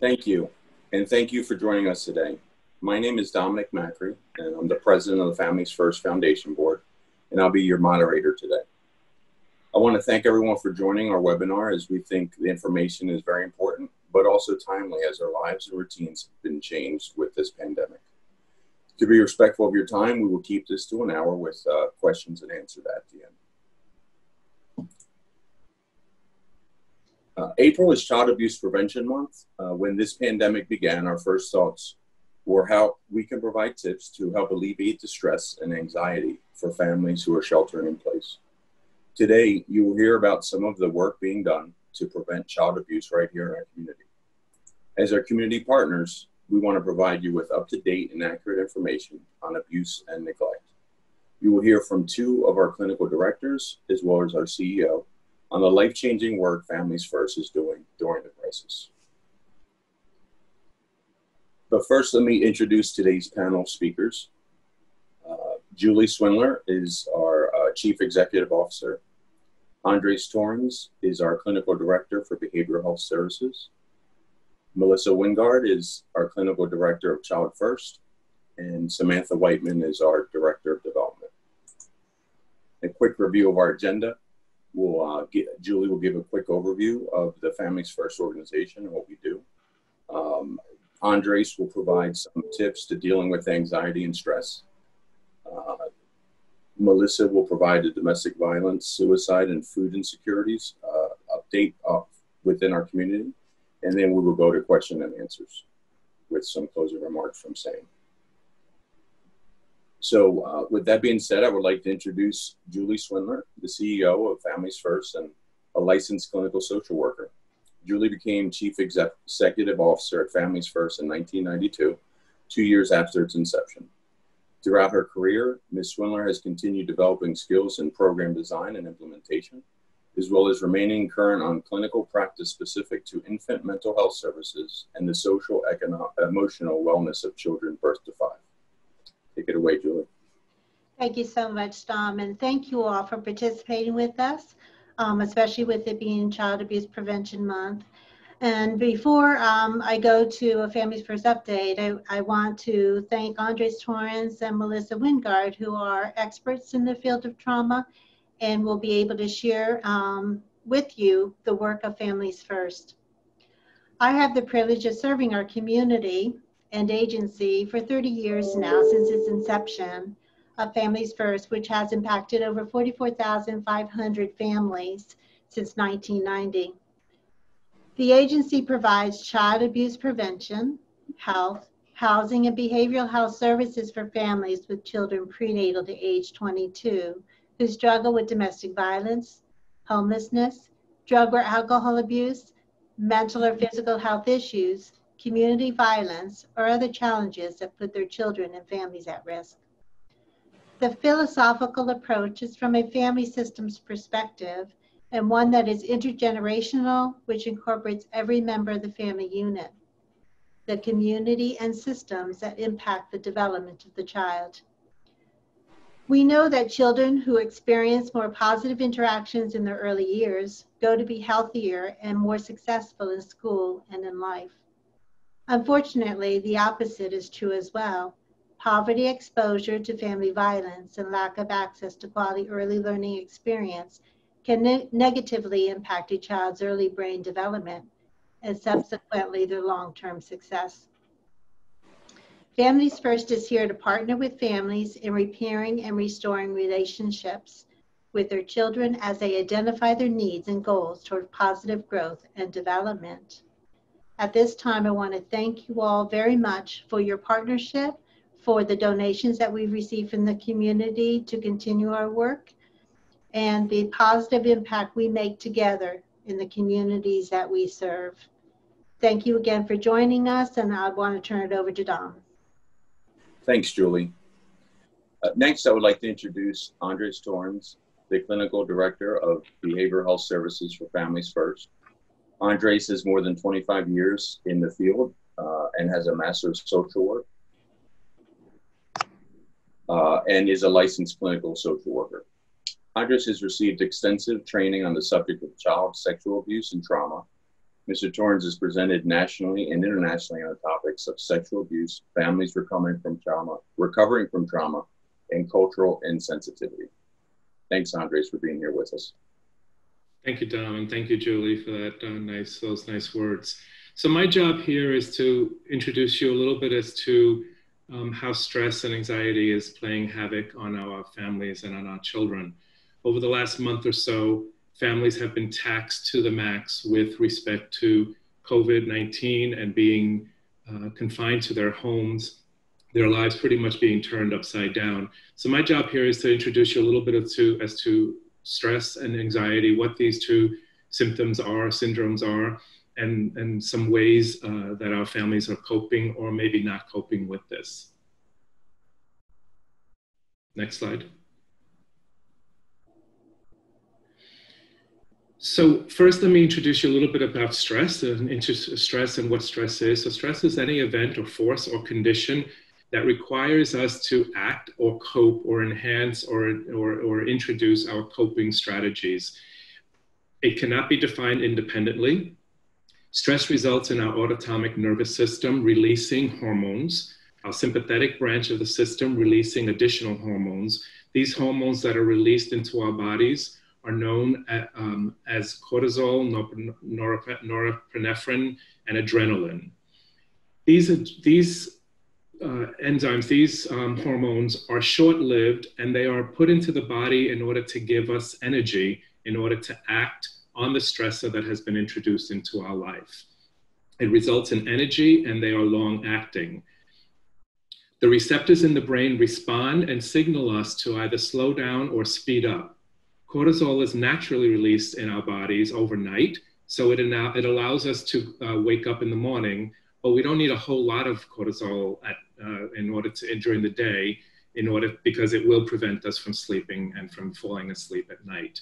Thank you, and thank you for joining us today. My name is Dominic Macri, and I'm the president of the Families First Foundation Board, and I'll be your moderator today. I want to thank everyone for joining our webinar as we think the information is very important, but also timely as our lives and routines have been changed with this pandemic. To be respectful of your time, we will keep this to an hour with uh, questions and answered at the end. Uh, April is Child Abuse Prevention Month. Uh, when this pandemic began, our first thoughts were how we can provide tips to help alleviate the stress and anxiety for families who are sheltering in place. Today, you will hear about some of the work being done to prevent child abuse right here in our community. As our community partners, we want to provide you with up to date and accurate information on abuse and neglect. You will hear from two of our clinical directors, as well as our CEO, on the life changing work Families First is doing during the crisis. But first, let me introduce today's panel speakers. Uh, Julie Swindler is our uh, Chief Executive Officer. Andres Torrens is our Clinical Director for Behavioral Health Services. Melissa Wingard is our Clinical Director of Child First. And Samantha Whiteman is our Director of Development. A quick review of our agenda we'll uh, get, Julie will give a quick overview of the Families First organization and what we do. Um, Andres will provide some tips to dealing with anxiety and stress. Uh, Melissa will provide a domestic violence, suicide, and food insecurities uh, update within our community. And then we will go to question and answers with some closing remarks from Sam. So, uh, with that being said, I would like to introduce Julie Swindler, the CEO of Families First and a licensed clinical social worker. Julie became Chief Executive Officer at Families First in 1992, two years after its inception. Throughout her career, Ms. Swindler has continued developing skills in program design and implementation, as well as remaining current on clinical practice specific to infant mental health services and the social, economic, emotional wellness of children birth to five. Take it away, Julie. Thank you so much, Dom, and thank you all for participating with us, um, especially with it being Child Abuse Prevention Month. And before um, I go to a Families First update, I, I, want to thank Andres Torrens and Melissa Wingard, who are experts in the field of trauma and will be able to share um, with you the work of Families First. I have the privilege of serving our community and agency for 30 years now since its inception of Families First, which has impacted over 44,500 families since 1990. The agency provides child abuse prevention, health, housing, and behavioral health services for families with children prenatal to age 22 who struggle with domestic violence, homelessness, drug or alcohol abuse, mental or physical health issues, community violence, or other challenges that put their children and families at risk. The philosophical approach is from a family systems perspective and one that is intergenerational, which incorporates every member of the family unit, the community and systems that impact the development of the child. We know that children who experience more positive interactions in their early years go to be healthier and more successful in school and in life. Unfortunately, the opposite is true as well. Poverty exposure to family violence and lack of access to quality early learning experience can ne- negatively impact a child's early brain development and subsequently their long term success. Families First is here to partner with families in repairing and restoring relationships with their children as they identify their needs and goals toward positive growth and development. At this time, I want to thank you all very much for your partnership, for the donations that we've received from the community to continue our work, and the positive impact we make together in the communities that we serve. Thank you again for joining us, and I want to turn it over to Dom. Thanks, Julie. Uh, next, I would like to introduce Andres Torrens, the Clinical Director of Behavioral Health Services for Families First. Andres has more than 25 years in the field uh, and has a Master of Social Work uh, and is a licensed clinical social worker. Andres has received extensive training on the subject of child sexual abuse and trauma, Mr. Torrens has presented nationally and internationally on the topics of sexual abuse, families recovering from trauma, recovering from trauma, and cultural insensitivity. Thanks, Andres, for being here with us. Thank you, Dom, and thank you, Julie, for that uh, nice those nice words. So my job here is to introduce you a little bit as to um, how stress and anxiety is playing havoc on our families and on our children. Over the last month or so, families have been taxed to the max with respect to COVID 19 and being uh, confined to their homes, their lives pretty much being turned upside down. So, my job here is to introduce you a little bit of to, as to stress and anxiety, what these two symptoms are, syndromes are, and, and some ways uh, that our families are coping or maybe not coping with this. Next slide. So first, let me introduce you a little bit about stress and stress and what stress is. So stress is any event or force or condition that requires us to act or cope or enhance or, or, or introduce our coping strategies. It cannot be defined independently. Stress results in our autonomic nervous system releasing hormones, our sympathetic branch of the system releasing additional hormones. These hormones that are released into our bodies are known at, um, as cortisol, norepinephrine, and adrenaline. These, these uh, enzymes, these um, hormones are short lived and they are put into the body in order to give us energy in order to act on the stressor that has been introduced into our life. It results in energy and they are long acting. The receptors in the brain respond and signal us to either slow down or speed up. Cortisol is naturally released in our bodies overnight, so it, it allows us to uh, wake up in the morning, but we don't need a whole lot of cortisol at, uh, in order to during the day, in order because it will prevent us from sleeping and from falling asleep at night.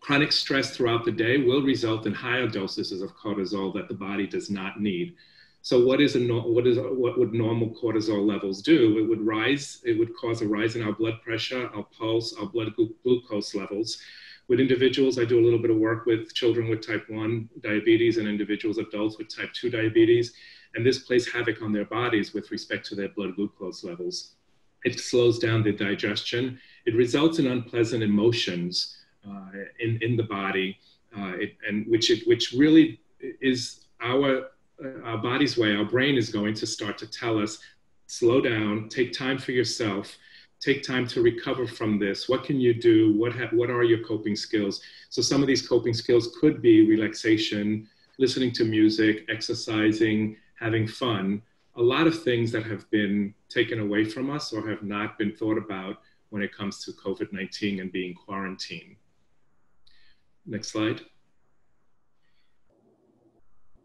Chronic stress throughout the day will result in higher doses of cortisol that the body does not need. So what is a what is what would normal cortisol levels do? It would rise. It would cause a rise in our blood pressure, our pulse, our blood glucose levels. With individuals, I do a little bit of work with children with type 1 diabetes and individuals, adults with type 2 diabetes, and this plays havoc on their bodies with respect to their blood glucose levels. It slows down the digestion. It results in unpleasant emotions uh, in, in the body, uh, it, and which, it, which really is our our body's way, our brain is going to start to tell us slow down, take time for yourself, take time to recover from this. What can you do? What, ha- what are your coping skills? So, some of these coping skills could be relaxation, listening to music, exercising, having fun. A lot of things that have been taken away from us or have not been thought about when it comes to COVID 19 and being quarantined. Next slide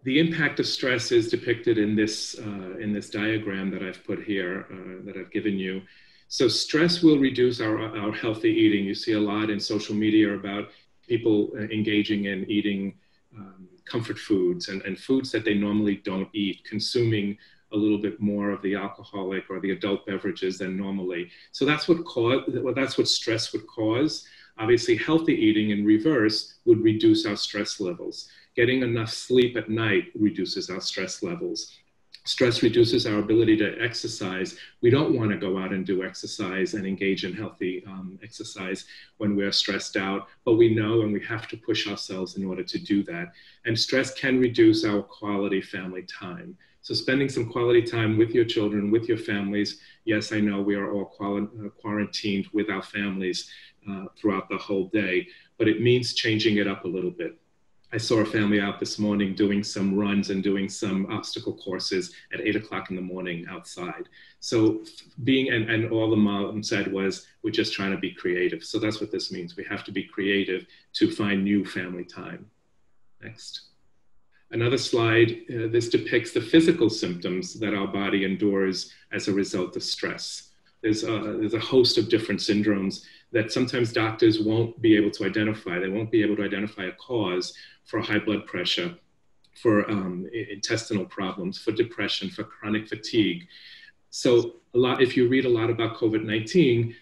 the impact of stress is depicted in this, uh, in this diagram that I've put here, uh, that I've given you. So stress will reduce our, our healthy eating. You see a lot in social media about people uh, engaging in eating um, comfort foods and, and foods that they normally don't eat, consuming a little bit more of the alcoholic or the adult beverages than normally. So that's what cause, well, that's what stress would cause. Obviously, healthy eating in reverse would reduce our stress levels. Getting enough sleep at night reduces our stress levels. Stress reduces our ability to exercise. We don't want to go out and do exercise and engage in healthy um, exercise when we're stressed out, but we know and we have to push ourselves in order to do that. And stress can reduce our quality family time. So, spending some quality time with your children, with your families. Yes, I know we are all uh, quarantined with our families uh, throughout the whole day, but it means changing it up a little bit. I saw a family out this morning doing some runs and doing some obstacle courses at eight o'clock in the morning outside. So being, and, and all the mom said was, we're just trying to be creative. So that's what this means. We have to be creative to find new family time. Next. Another slide, uh, this depicts the physical symptoms that our body endures as a result of stress. There's a, there's a host of different syndromes that sometimes doctors won't be able to identify. They won't be able to identify a cause for high blood pressure, for um, intestinal problems, for depression, for chronic fatigue. So a lot, if you read a lot about COVID-19,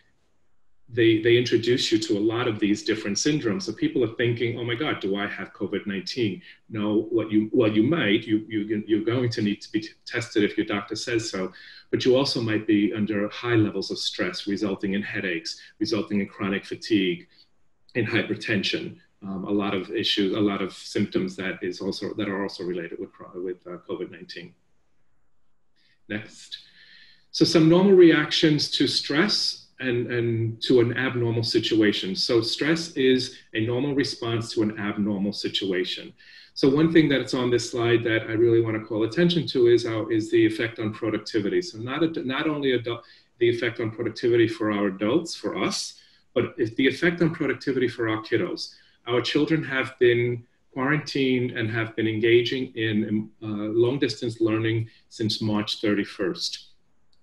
they, they introduce you to a lot of these different syndromes. So people are thinking, oh my God, do I have COVID-19? No, what you, well, you might, you, you, you're going to need to be tested if your doctor says so, but you also might be under high levels of stress resulting in headaches, resulting in chronic fatigue, in hypertension, um, a lot of issues, a lot of symptoms that is also, that are also related with, with uh, COVID-19. Next. So some normal reactions to stress and, and to an abnormal situation. So stress is a normal response to an abnormal situation. So one thing that's on this slide that I really want to call attention to is how is the effect on productivity. So not a, not only adult, the effect on productivity for our adults, for us, but the effect on productivity for our kiddos. Our children have been quarantined and have been engaging in uh, long distance learning since March 31st.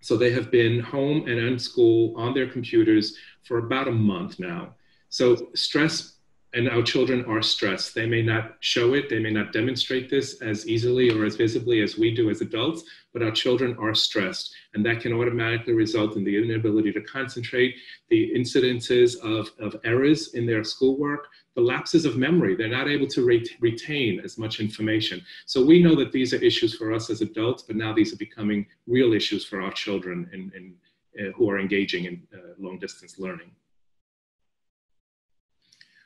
So they have been home and in school on their computers for about a month now. So stress and our children are stressed. They may not show it, they may not demonstrate this as easily or as visibly as we do as adults, but our children are stressed. And that can automatically result in the inability to concentrate, the incidences of, of errors in their schoolwork, the lapses of memory. They're not able to re retain as much information. So we know that these are issues for us as adults, but now these are becoming real issues for our children in, in, uh, who are engaging in uh, long distance learning.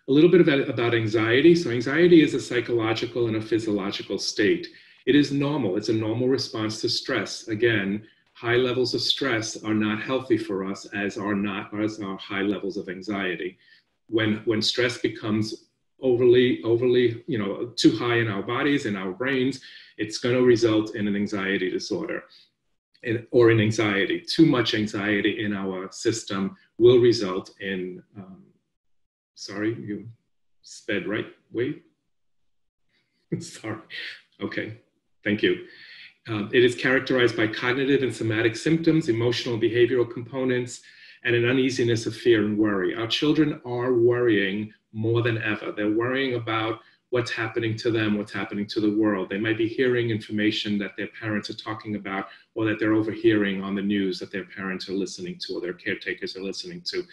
A little bit about, anxiety. So anxiety is a psychological and a physiological state. It is normal. It's a normal response to stress. Again, high levels of stress are not healthy for us as are not as are high levels of anxiety when when stress becomes overly overly you know too high in our bodies and our brains it's going to result in an anxiety disorder or in anxiety too much anxiety in our system will result in um, sorry you sped right wait sorry okay thank you uh, it is characterized by cognitive and somatic symptoms emotional and behavioral components and an uneasiness of fear and worry. Our children are worrying more than ever. They're worrying about what's happening to them, what's happening to the world. They might be hearing information that their parents are talking about or that they're overhearing on the news that their parents are listening to or their caretakers are listening to.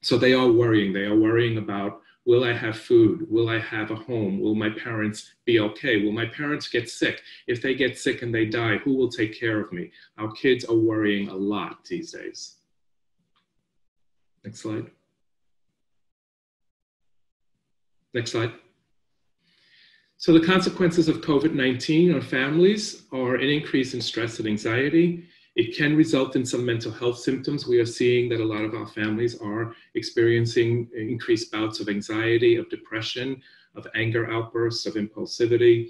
So they are worrying. They are worrying about will I have food? Will I have a home? Will my parents be okay? Will my parents get sick? If they get sick and they die, who will take care of me? Our kids are worrying a lot these days. Next slide. Next slide. So the consequences of COVID-19 on families are an increase in stress and anxiety. It can result in some mental health symptoms. We are seeing that a lot of our families are experiencing increased bouts of anxiety, of depression, of anger outbursts, of impulsivity.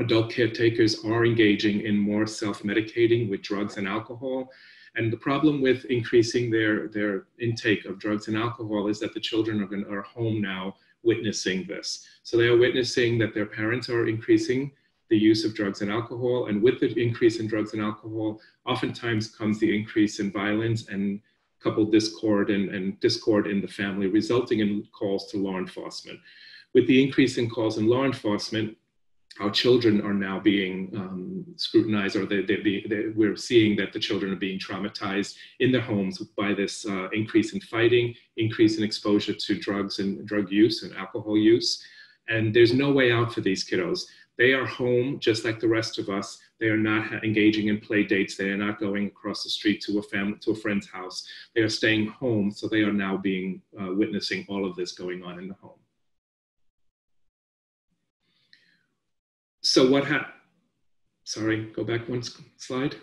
Adult caretakers are engaging in more self-medicating with drugs and alcohol. And the problem with increasing their, their intake of drugs and alcohol is that the children are, are home now witnessing this. So they are witnessing that their parents are increasing the use of drugs and alcohol. And with the increase in drugs and alcohol, oftentimes comes the increase in violence and coupled discord and, and discord in the family, resulting in calls to law enforcement. With the increase in calls in law enforcement, our children are now being um, scrutinized, or they, they, they, we're seeing that the children are being traumatized in their homes by this uh, increase in fighting, increase in exposure to drugs and drug use and alcohol use. And there's no way out for these kiddos. They are home just like the rest of us. They are not engaging in play dates. They are not going across the street to a family, to a friend's house. They are staying home. So they are now being uh, witnessing all of this going on in the home. so what happened? Sorry, go back one slide.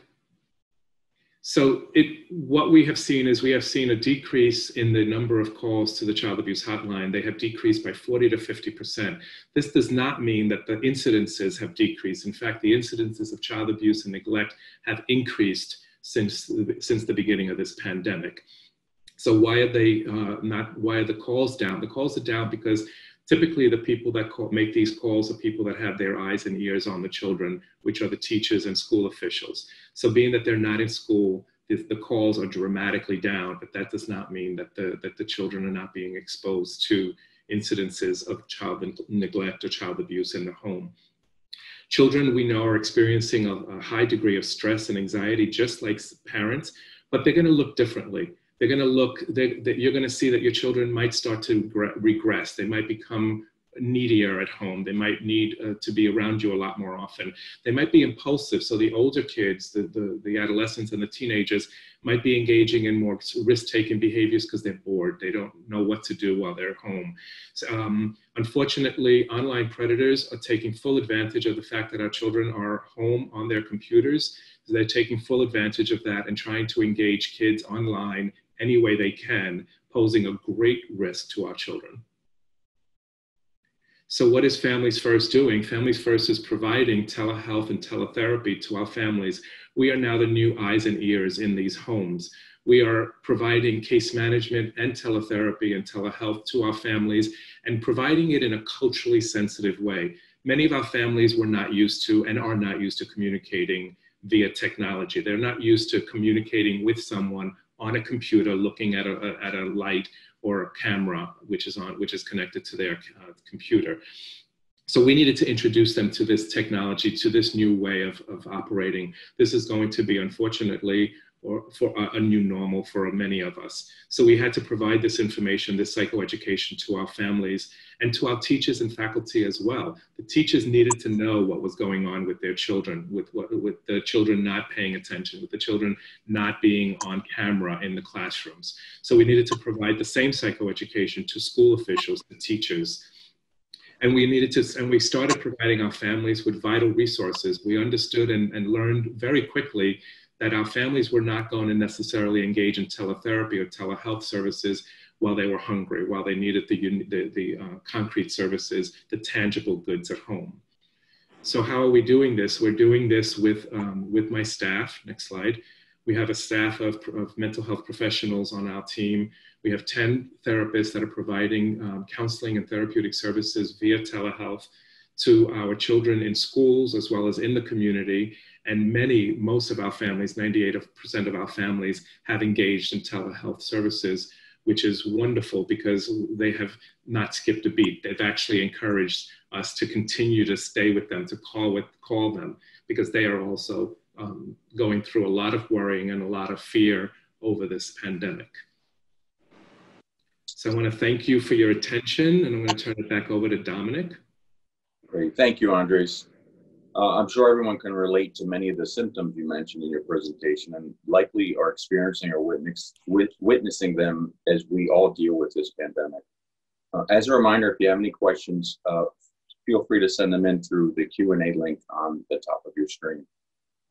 So it, what we have seen is we have seen a decrease in the number of calls to the child abuse hotline. They have decreased by 40 to 50%. This does not mean that the incidences have decreased. In fact, the incidences of child abuse and neglect have increased since, since the beginning of this pandemic. So why are they uh, not, why are the calls down? The calls are down because Typically, the people that call, make these calls are people that have their eyes and ears on the children, which are the teachers and school officials. So, being that they're not in school, the, the calls are dramatically down, but that does not mean that the, that the children are not being exposed to incidences of child neglect or child abuse in the home. Children we know are experiencing a, a high degree of stress and anxiety, just like parents, but they're going to look differently they're going to look that you're going to see that your children might start to regress. They might become needier at home. They might need uh, to be around you a lot more often. They might be impulsive so the older kids the, the, the adolescents and the teenagers might be engaging in more risk-taking behaviors because they're bored. They don't know what to do while they're home. So, um, unfortunately online predators are taking full advantage of the fact that our children are home on their computers. They're taking full advantage of that and trying to engage kids online any way they can, posing a great risk to our children. So, what is Families First doing? Families First is providing telehealth and teletherapy to our families. We are now the new eyes and ears in these homes. We are providing case management and teletherapy and telehealth to our families and providing it in a culturally sensitive way. Many of our families were not used to and are not used to communicating via technology. They're not used to communicating with someone on a computer looking at a, at a light or a camera which is on which is connected to their uh, computer. So we needed to introduce them to this technology to this new way of, of operating. This is going to be unfortunately or for a, a, new normal for many of us. So we had to provide this information, this psychoeducation to our families and to our teachers and faculty as well. The teachers needed to know what was going on with their children, with, with the children not paying attention, with the children not being on camera in the classrooms. So we needed to provide the same psychoeducation to school officials, to teachers, and we needed to and we started providing our families with vital resources we understood and, and learned very quickly that our families were not going to necessarily engage in teletherapy or telehealth services while they were hungry, while they needed the, the, the uh, concrete services, the tangible goods at home. So how are we doing this? We're doing this with, um, with my staff. Next slide. We have a staff of, of mental health professionals on our team. We have 10 therapists that are providing um, counseling and therapeutic services via telehealth to our children in schools as well as in the community. And many, most of our families, 98% of our families, have engaged in telehealth services, which is wonderful because they have not skipped a beat. They've actually encouraged us to continue to stay with them, to call with call them, because they are also um, going through a lot of worrying and a lot of fear over this pandemic. So I want to thank you for your attention, and I'm going to turn it back over to Dominic. Great. Thank you, Andres. Uh, I'm sure everyone can relate to many of the symptoms you mentioned in your presentation and likely are experiencing or witness, witnessing them as we all deal with this pandemic. Uh, as a reminder, if you have any questions, uh, feel free to send them in through the Q&A link on the top of your screen.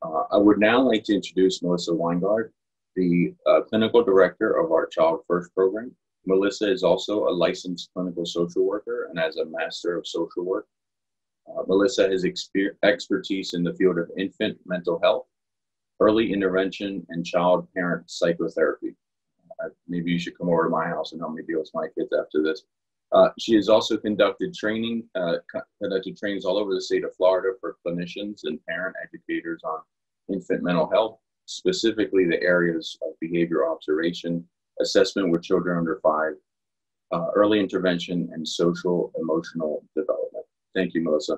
Uh, I would now like to introduce Melissa Weingard, the uh, clinical director of our Child First program. Melissa is also a licensed clinical social worker and has a Master of Social Work uh, Melissa has exper- expertise in the field of infant mental health, early intervention, and child parent psychotherapy. Uh, maybe you should come over to my house and help me deal with my kids after this. Uh, she has also conducted training, uh, conducted trainings all over the state of Florida for clinicians and parent educators on infant mental health, specifically the areas of behavior observation, assessment with children under five, uh, early intervention, and social emotional development. Thank you, Melissa.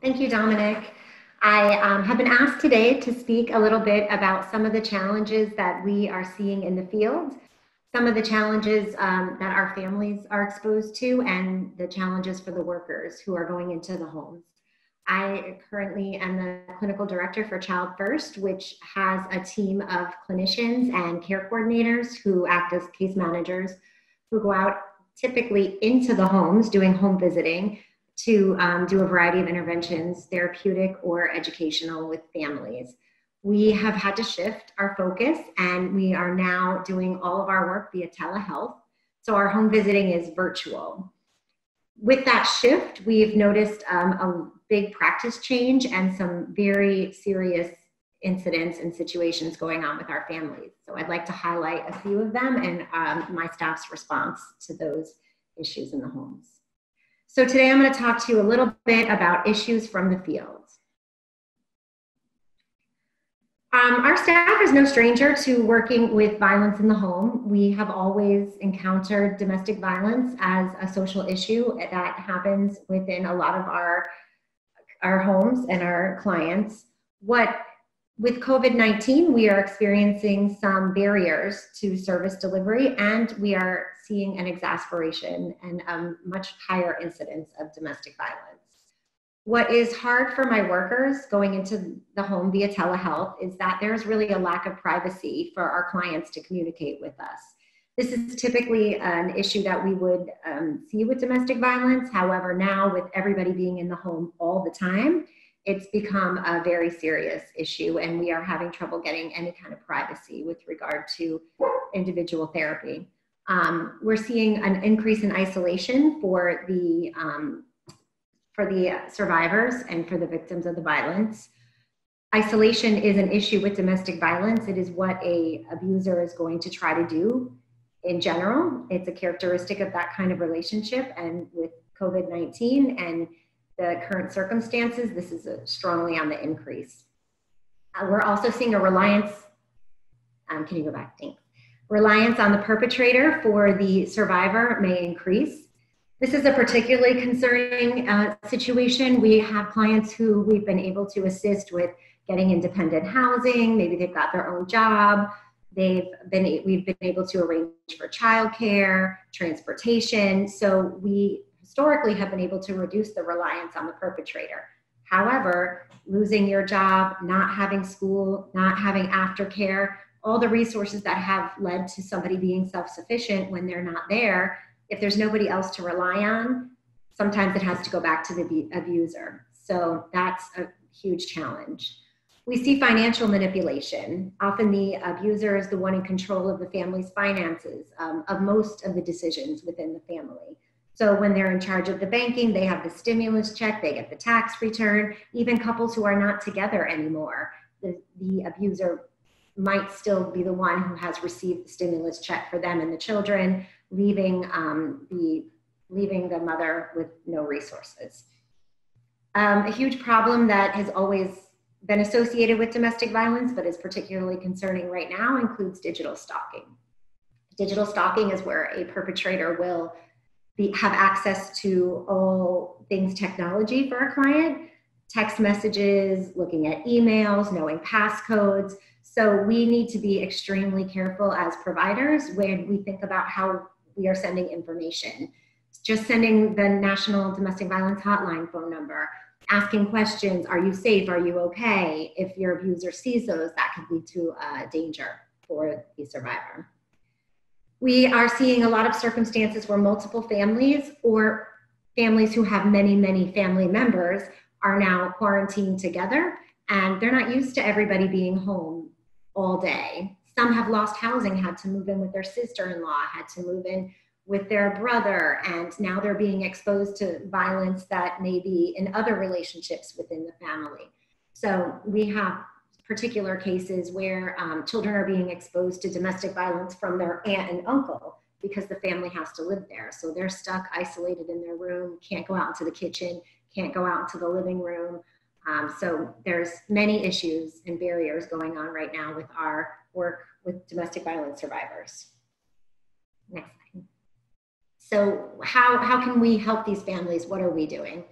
Thank you, Dominic. I um, have been asked today to speak a little bit about some of the challenges that we are seeing in the field, some of the challenges um, that our families are exposed to, and the challenges for the workers who are going into the homes. I currently am the clinical director for Child First, which has a team of clinicians and care coordinators who act as case managers who go out typically into the homes doing home visiting to um, do a variety of interventions, therapeutic or educational with families. We have had to shift our focus and we are now doing all of our work via telehealth. So our home visiting is virtual. With that shift, we've noticed um, a big practice change and some very serious incidents and situations going on with our families. So I'd like to highlight a few of them and um, my staff's response to those issues in the homes. So today I'm going to talk to you a little bit about issues from the field. Um, our staff is no stranger to working with violence in the home. We have always encountered domestic violence as a social issue that happens within a lot of our, our homes and our clients. What with COVID 19, we are experiencing some barriers to service delivery, and we are seeing an exasperation and much higher incidence of domestic violence. What is hard for my workers going into the home via telehealth is that there's really a lack of privacy for our clients to communicate with us. This is typically an issue that we would um, see with domestic violence. However, now with everybody being in the home all the time, it's become a very serious issue and we are having trouble getting any kind of privacy with regard to individual therapy. Um, we're seeing an increase in isolation for the um, for the survivors and for the victims of the violence. Isolation is an issue with domestic violence. It is what a abuser is going to try to do in general. It's a characteristic of that kind of relationship and with COVID-19 and the current circumstances, this is strongly on the increase. Uh, we're also seeing a reliance, um, can you go back, thanks. Reliance on the perpetrator for the survivor may increase. This is a particularly concerning uh, situation. We have clients who we've been able to assist with getting independent housing, maybe they've got their own job, they've been we've been able to arrange for childcare, transportation. So we historically have been able to reduce the reliance on the perpetrator. However, losing your job, not having school, not having aftercare, all the resources that have led to somebody being self sufficient when they're not there, if there's nobody else to rely on, sometimes it has to go back to the abuser. So that's a huge challenge. We see financial manipulation. Often the abuser is the one in control of the family's finances, um, of most of the decisions within the family. So when they're in charge of the banking, they have the stimulus check, they get the tax return. Even couples who are not together anymore, the, the abuser might still be the one who has received the stimulus check for them and the children, leaving um, the leaving the mother with no resources. Um, a huge problem that has always been associated with domestic violence, but is particularly concerning right now, includes digital stalking. Digital stalking is where a perpetrator will be, have access to all things technology for a client text messages, looking at emails, knowing passcodes. So we need to be extremely careful as providers when we think about how we are sending information. Just sending the National Domestic Violence Hotline phone number, asking questions, are you safe, are you okay? If your abuser sees those, that could lead to uh, danger for the survivor. We are seeing a lot of circumstances where multiple families or families who have many, many family members are now quarantined together and they're not used to everybody being home all day. Some have lost housing, had to move in with their sister in law, had to move in with their brother, and now they're being exposed to violence that may be in other relationships within the family. So we have particular cases where um, children are being exposed to domestic violence from their aunt and uncle because the family has to live there. So they're stuck isolated in their room, can't go out into the kitchen, can't go out into the living room. Um, so there's many issues and barriers going on right now with our work with domestic violence survivors. Next slide. So how, how can we help these families? What are we doing?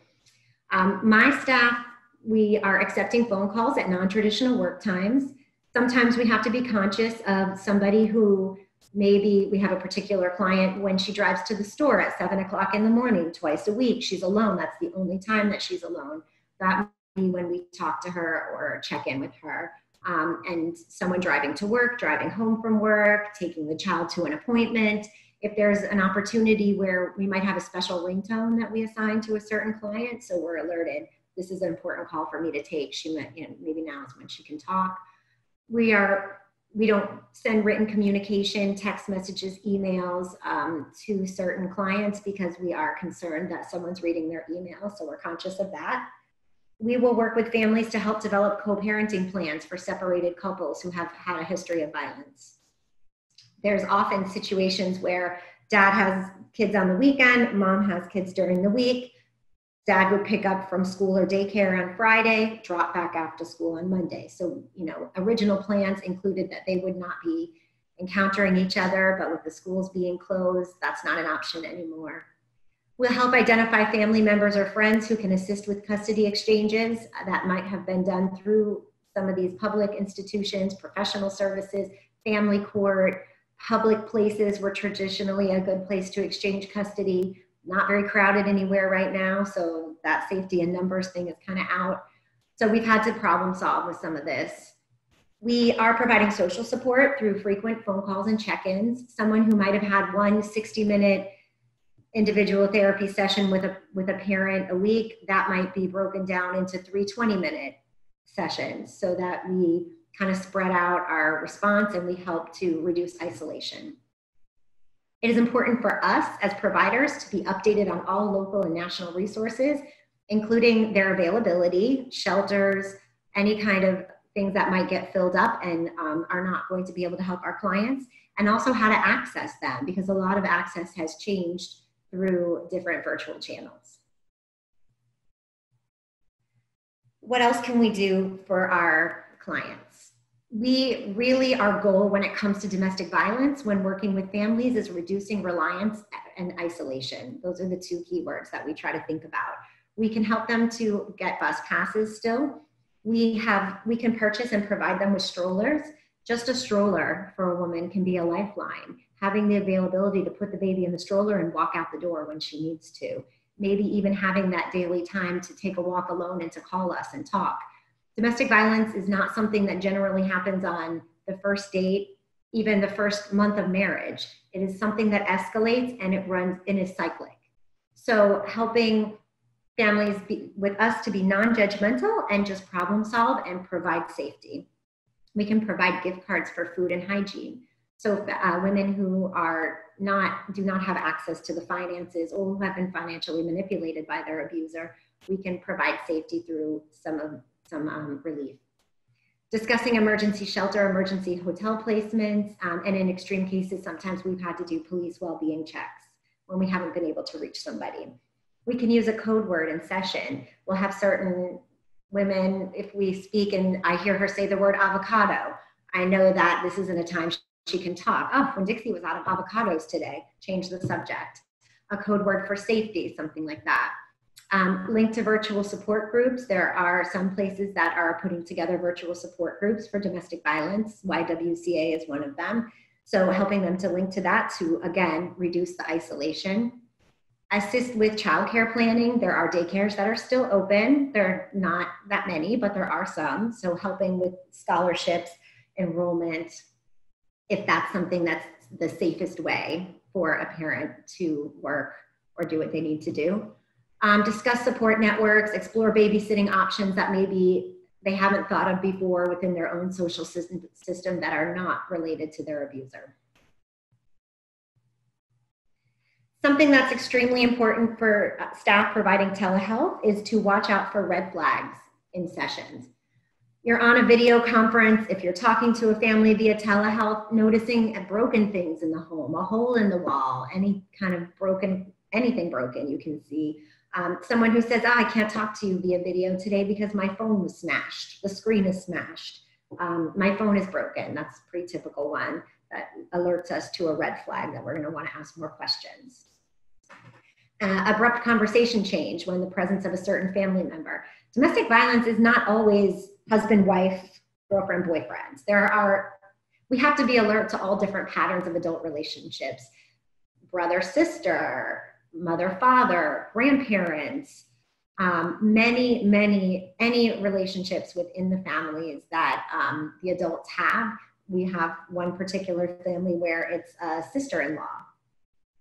Um, my staff we are accepting phone calls at non-traditional work times. Sometimes we have to be conscious of somebody who maybe we have a particular client when she drives to the store at seven o'clock in the morning twice a week. She's alone. That's the only time that she's alone. That might be when we talk to her or check in with her. Um, and someone driving to work, driving home from work, taking the child to an appointment. If there's an opportunity where we might have a special ringtone that we assign to a certain client, so we're alerted this is an important call for me to take. She meant, you know, maybe now is when she can talk. We are, we don't send written communication, text messages, emails um, to certain clients because we are concerned that someone's reading their email. So we're conscious of that. We will work with families to help develop co-parenting plans for separated couples who have had a history of violence. There's often situations where dad has kids on the weekend, mom has kids during the week dad would pick up from school or daycare on Friday, drop back after school on Monday. So, you know, original plans included that they would not be encountering each other, but with the schools being closed, that's not an option anymore. We'll help identify family members or friends who can assist with custody exchanges that might have been done through some of these public institutions, professional services, family court, public places were traditionally a good place to exchange custody. Not very crowded anywhere right now, so that safety and numbers thing is kind of out. So we've had to problem solve with some of this. We are providing social support through frequent phone calls and check ins. Someone who might have had one 60 minute individual therapy session with a, with a parent a week, that might be broken down into three 20 minute sessions so that we kind of spread out our response and we help to reduce isolation. It is important for us as providers to be updated on all local and national resources, including their availability, shelters, any kind of things that might get filled up and um, are not going to be able to help our clients, and also how to access them because a lot of access has changed through different virtual channels. What else can we do for our clients? We really, our goal when it comes to domestic violence when working with families is reducing reliance and isolation. Those are the two keywords that we try to think about. We can help them to get bus passes still. We have, we can purchase and provide them with strollers. Just a stroller for a woman can be a lifeline having the availability to put the baby in the stroller and walk out the door when she needs to. Maybe even having that daily time to take a walk alone and to call us and talk. Domestic violence is not something that generally happens on the first date, even the first month of marriage. It is something that escalates and it runs and is cyclic. So helping families be, with us to be non-judgmental and just problem solve and provide safety. We can provide gift cards for food and hygiene. So uh, women who are not do not have access to the finances or who have been financially manipulated by their abuser, we can provide safety through some of some um, relief. Discussing emergency shelter, emergency hotel placements, um, and in extreme cases, sometimes we've had to do police well-being checks when we haven't been able to reach somebody. We can use a code word in session. We'll have certain women, if we speak and I hear her say the word avocado, I know that this isn't a time she can talk. Oh, Winn-Dixie was out of avocados today, change the subject. A code word for safety, something like that. Um, linked to virtual support groups, there are some places that are putting together virtual support groups for domestic violence. YWCA is one of them. So helping them to link to that to, again, reduce the isolation. Assist with childcare planning. There are daycares that are still open. There are not that many, but there are some. So helping with scholarships, enrollment, if that's something that's the safest way for a parent to work or do what they need to do. Um, discuss support networks, explore babysitting options that maybe they haven't thought of before within their own social system, system that are not related to their abuser. Something that's extremely important for uh, staff providing telehealth is to watch out for red flags in sessions you're on a video conference, if you're talking to a family via telehealth, noticing broken things in the home, a hole in the wall, any kind of broken, anything broken you can see. Um, someone who says, oh, I can't talk to you via video today because my phone was smashed, the screen is smashed, um, my phone is broken. That's a pretty typical one that alerts us to a red flag that we're going to want to ask more questions. Uh, abrupt conversation change when the presence of a certain family member. Domestic violence is not always husband, wife, girlfriend, boyfriends. There are, we have to be alert to all different patterns of adult relationships brother, sister, mother, father, grandparents, um, many, many, any relationships within the families that um, the adults have. We have one particular family where it's a sister in law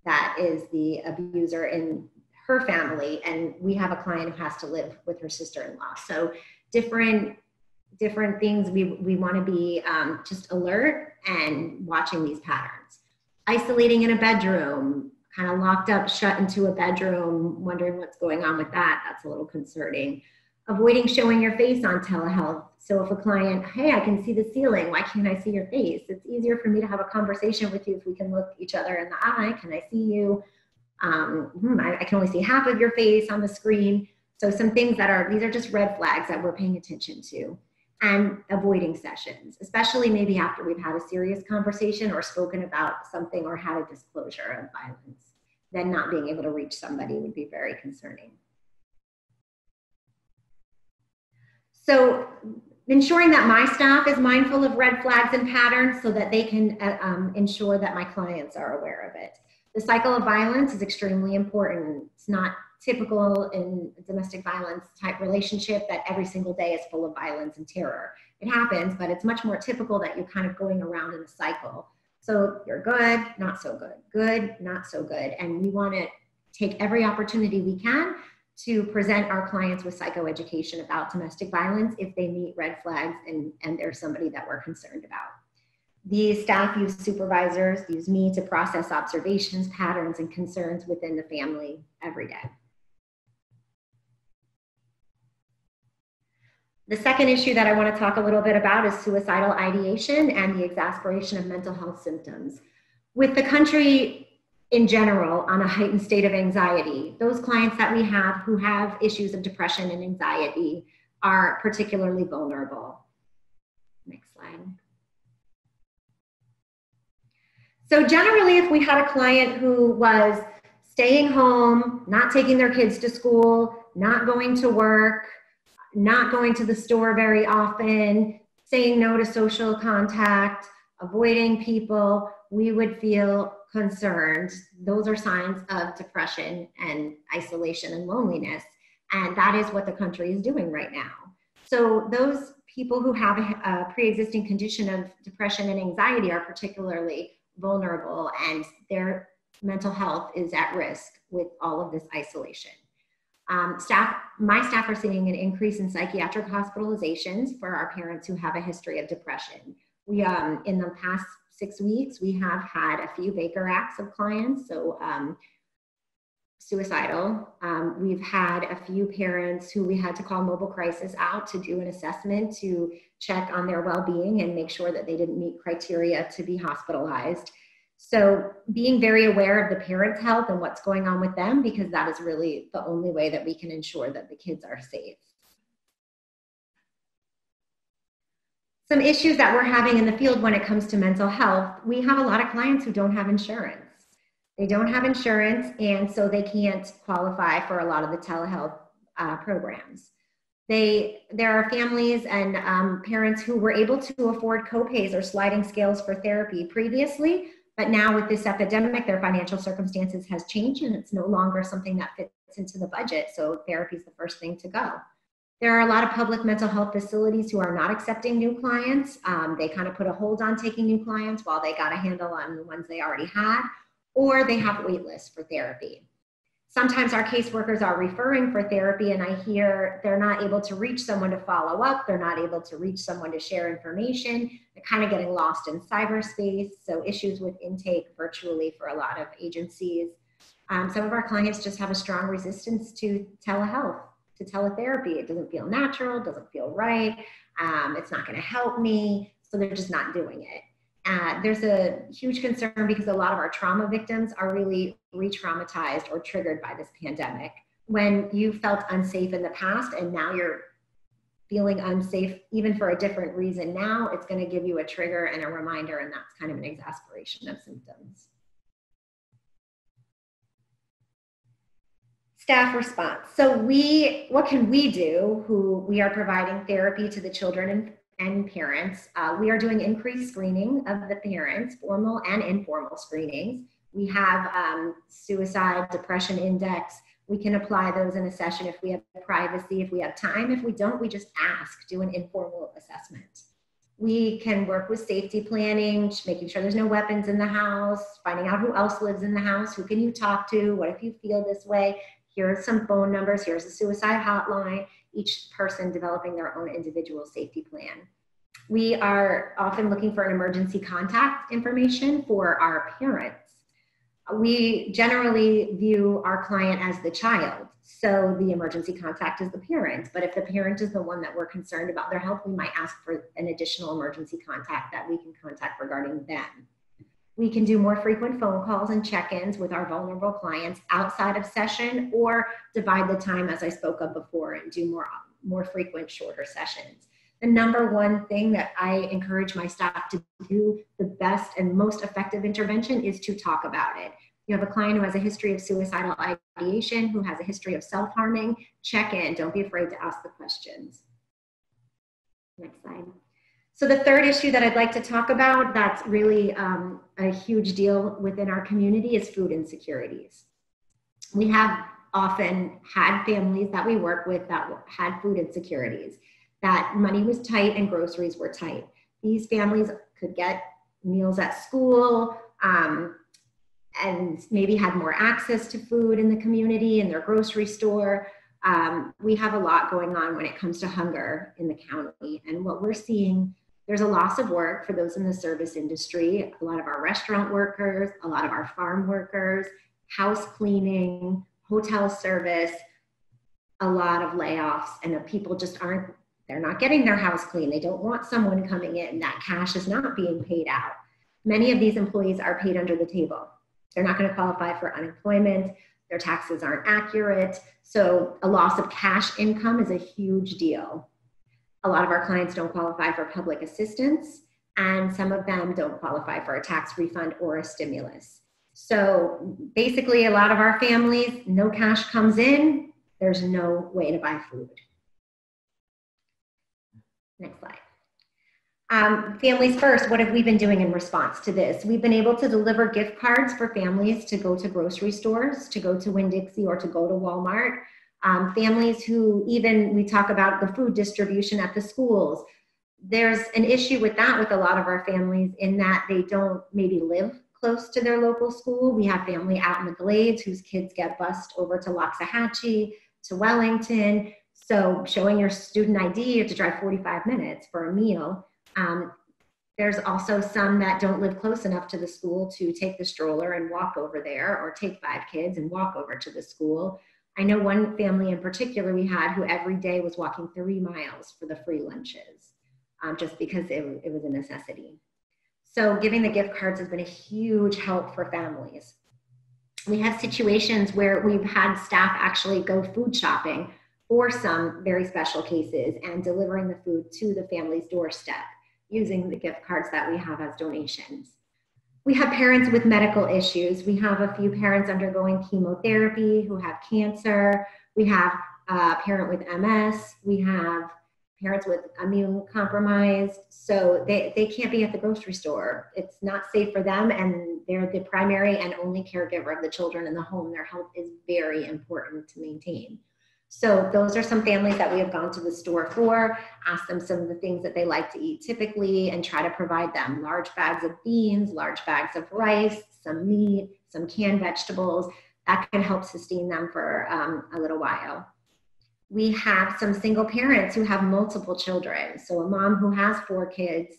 that is the abuser in her family, and we have a client who has to live with her sister in law. So, different different things we, we want to be um, just alert and watching these patterns isolating in a bedroom kind of locked up shut into a bedroom wondering what's going on with that. That's a little concerning. Avoiding showing your face on telehealth. So if a client hey i can see the ceiling. Why can't i see your face? It's easier for me to have a conversation with you if we can look each other in the eye. Can i see you? Um, hmm, I, I can only see half of your face on the screen. So some things that are these are just red flags that we're paying attention to and avoiding sessions, especially maybe after we've had a serious conversation or spoken about something or had a disclosure of violence. Then not being able to reach somebody would be very concerning. So ensuring that my staff is mindful of red flags and patterns so that they can uh, um, ensure that my clients are aware of it. The cycle of violence is extremely important. It's not typical in domestic violence type relationship that every single day is full of violence and terror. It happens, but it's much more typical that you're kind of going around in a cycle. So you're good, not so good, good, not so good. And we want to take every opportunity we can to present our clients with psychoeducation about domestic violence if they meet red flags and, and there's somebody that we're concerned about. The staff use supervisors, use me to process observations, patterns, and concerns within the family every day. The second issue that I want to talk a little bit about is suicidal ideation and the exasperation of mental health symptoms. With the country in general on a heightened state of anxiety, those clients that we have who have issues of depression and anxiety are particularly vulnerable. Next slide. So generally, if we had a client who was staying home, not taking their kids to school, not going to work, not going to the store very often, saying no to social contact, avoiding people, we would feel concerned. Those are signs of depression and isolation and loneliness. And that is what the country is doing right now. So, those people who have a, pre existing condition of depression and anxiety are particularly vulnerable, and their mental health is at risk with all of this isolation. Um, staff, my staff are seeing an increase in psychiatric hospitalizations for our parents who have a history of depression. We, um, in the past six weeks, we have had a few Baker Acts of clients, so um, suicidal. Um, we've had a few parents who we had to call mobile crisis out to do an assessment to check on their well-being and make sure that they didn't meet criteria to be hospitalized. So being very aware of the parents' health and what's going on with them, because that is really the only way that we can ensure that the kids are safe. Some issues that we're having in the field when it comes to mental health, we have a lot of clients who don't have insurance. They don't have insurance, and so they can't qualify for a lot of the telehealth uh, programs. They, there are families and um, parents who were able to afford copays or sliding scales for therapy previously, but now with this epidemic, their financial circumstances has changed and it's no longer something that fits into the budget. So therapy is the first thing to go. There are a lot of public mental health facilities who are not accepting new clients. Um, they kind of put a hold on taking new clients while they got a handle on the ones they already had, or they have wait lists for therapy. Sometimes our caseworkers are referring for therapy, and I hear they're not able to reach someone to follow up, they're not able to reach someone to share information, they're kind of getting lost in cyberspace. So, issues with intake virtually for a lot of agencies. Um, some of our clients just have a strong resistance to telehealth, to teletherapy. It doesn't feel natural, doesn't feel right, um, it's not going to help me. So, they're just not doing it. Uh, there's a huge concern because a lot of our trauma victims are really re traumatized or triggered by this pandemic. When you felt unsafe in the past and now you're feeling unsafe, even for a different reason now, it's going to give you a trigger and a reminder, and that's kind of an exasperation of symptoms. Staff response. So we, what can we do who we are providing therapy to the children and and parents. Uh, we are doing increased screening of the parents, formal and informal screenings. We have um, suicide depression index. We can apply those in a session if we have privacy, if we have time. If we don't, we just ask, do an informal assessment. We can work with safety planning, making sure there's no weapons in the house, finding out who else lives in the house, who can you talk to, what if you feel this way. Here are some phone numbers, here's a suicide hotline each person developing their own individual safety plan. We are often looking for an emergency contact information for our parents. We generally view our client as the child, so the emergency contact is the parent. But if the parent is the one that we're concerned about their health, we might ask for an additional emergency contact that we can contact regarding them. We can do more frequent phone calls and check ins with our vulnerable clients outside of session or divide the time, as I spoke of before, and do more, more frequent, shorter sessions. The number one thing that I encourage my staff to do the best and most effective intervention is to talk about it. You have a client who has a history of suicidal ideation, who has a history of self harming, check in. Don't be afraid to ask the questions. Next slide. So the third issue that I'd like to talk about that's really um, a huge deal within our community is food insecurities. We have often had families that we work with that had food insecurities, that money was tight and groceries were tight. These families could get meals at school um, and maybe had more access to food in the community in their grocery store. Um, we have a lot going on when it comes to hunger in the county. And what we're seeing, there's a loss of work for those in the service industry, a lot of our restaurant workers, a lot of our farm workers, house cleaning, hotel service, a lot of layoffs, and the people just aren't, they're not getting their house clean. They don't want someone coming in. That cash is not being paid out. Many of these employees are paid under the table. They're not going to qualify for unemployment. Their taxes aren't accurate. So a loss of cash income is a huge deal. A lot of our clients don't qualify for public assistance, and some of them don't qualify for a tax refund or a stimulus. So basically, a lot of our families, no cash comes in, there's no way to buy food. Next slide. Um, families First, what have we been doing in response to this? We've been able to deliver gift cards for families to go to grocery stores, to go to Winn-Dixie or to go to Walmart. Um, families who even, we talk about the food distribution at the schools. There's an issue with that with a lot of our families in that they don't maybe live close to their local school. We have family out in the Glades whose kids get bused over to Loxahatchee, to Wellington. So showing your student ID, you have to drive 45 minutes for a meal. Um, there's also some that don't live close enough to the school to take the stroller and walk over there or take five kids and walk over to the school. I know one family in particular we had who every day was walking three miles for the free lunches um, just because it, it was a necessity. So giving the gift cards has been a huge help for families. We have situations where we've had staff actually go food shopping for some very special cases and delivering the food to the family's doorstep using the gift cards that we have as donations. We have parents with medical issues. We have a few parents undergoing chemotherapy who have cancer. We have a parent with MS. We have parents with immune compromised. So they, they can't be at the grocery store. It's not safe for them, and they're the primary and only caregiver of the children in the home. Their health is very important to maintain. So those are some families that we have gone to the store for, ask them some of the things that they like to eat typically, and try to provide them large bags of beans, large bags of rice, some meat, some canned vegetables. That can help sustain them for um, a little while. We have some single parents who have multiple children. So a mom who has four kids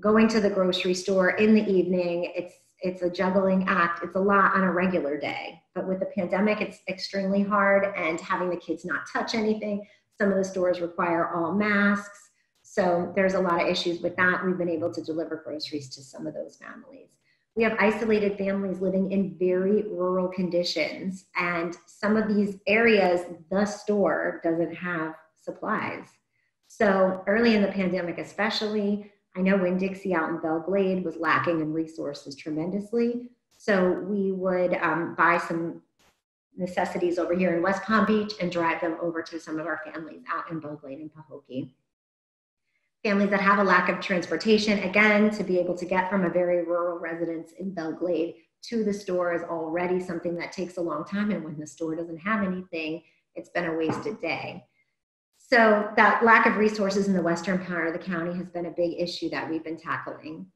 going to the grocery store in the evening, it's it's a juggling act. It's a lot on a regular day. But with the pandemic, it's extremely hard and having the kids not touch anything. Some of the stores require all masks. So there's a lot of issues with that. We've been able to deliver groceries to some of those families. We have isolated families living in very rural conditions. And some of these areas, the store doesn't have supplies. So early in the pandemic, especially, I know Winn-Dixie out in Belle Glade was lacking in resources tremendously. So we would um, buy some necessities over here in West Palm Beach and drive them over to some of our families out in Belle Glade and Pahokee. Families that have a lack of transportation, again, to be able to get from a very rural residence in Belle Glade to the store is already something that takes a long time. And when the store doesn't have anything, it's been a wasted day. So that lack of resources in the western part of the county has been a big issue that we've been tackling.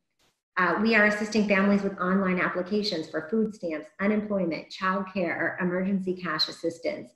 Uh, we are assisting families with online applications for food stamps, unemployment, child care, or emergency cash assistance.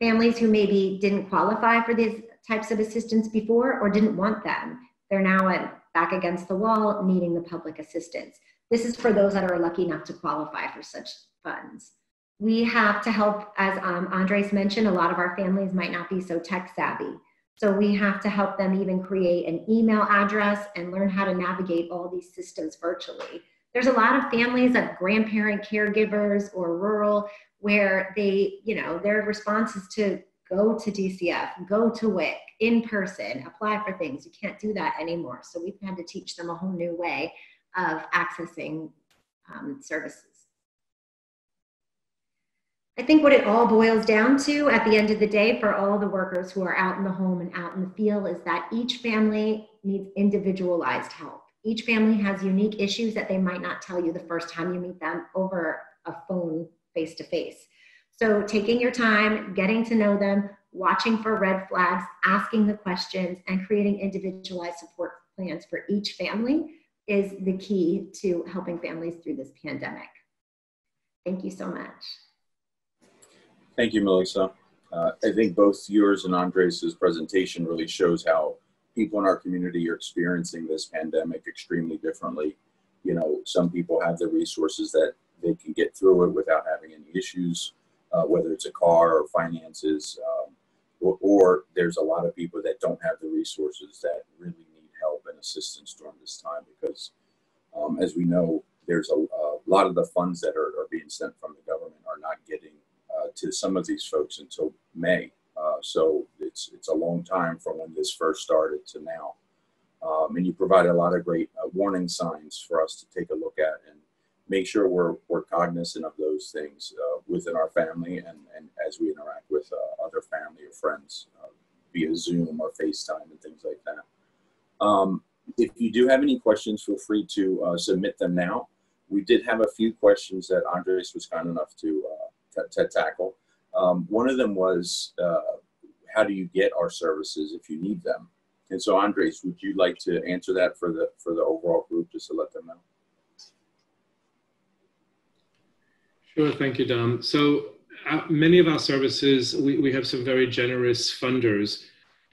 Families who maybe didn't qualify for these types of assistance before or didn't want them, they're now at, back against the wall needing the public assistance. This is for those that are lucky enough to qualify for such funds we have to help, as um, Andres mentioned, a lot of our families might not be so tech savvy. So we have to help them even create an email address and learn how to navigate all these systems virtually. There's a lot of families of grandparent caregivers or rural where they, you know, their response is to go to DCF, go to WIC in person, apply for things. You can't do that anymore. So we've had to teach them a whole new way of accessing um, services. I think what it all boils down to at the end of the day for all the workers who are out in the home and out in the field is that each family needs individualized help. Each family has unique issues that they might not tell you the first time you meet them over a phone face to face. So, taking your time, getting to know them, watching for red flags, asking the questions, and creating individualized support plans for each family is the key to helping families through this pandemic. Thank you so much. Thank you, Melissa. Uh, I think both yours and Andres' presentation really shows how people in our community are experiencing this pandemic extremely differently. You know, some people have the resources that they can get through it without having any issues, uh, whether it's a car or finances, um, or, or, there's a lot of people that don't have the resources that really need help and assistance during this time because, um, as we know, there's a, a, lot of the funds that are, are, being sent from the government are not getting to some of these folks until May. Uh, so it's it's a long time from when this first started to now. Um, and you provide a lot of great uh, warning signs for us to take a look at and make sure we're, we're cognizant of those things uh, within our family and, and as we interact with uh, other family or friends uh, via Zoom or FaceTime and things like that. Um, if you do have any questions, feel free to uh, submit them now. We did have a few questions that Andres was kind enough to, uh, to tackle. Um, one of them was, uh, how do you get our services if you need them? And so, Andres, would you like to answer that for the for the overall group, just to let them know? Sure, thank you, Dom. So uh, many of our services, we, we have some very generous funders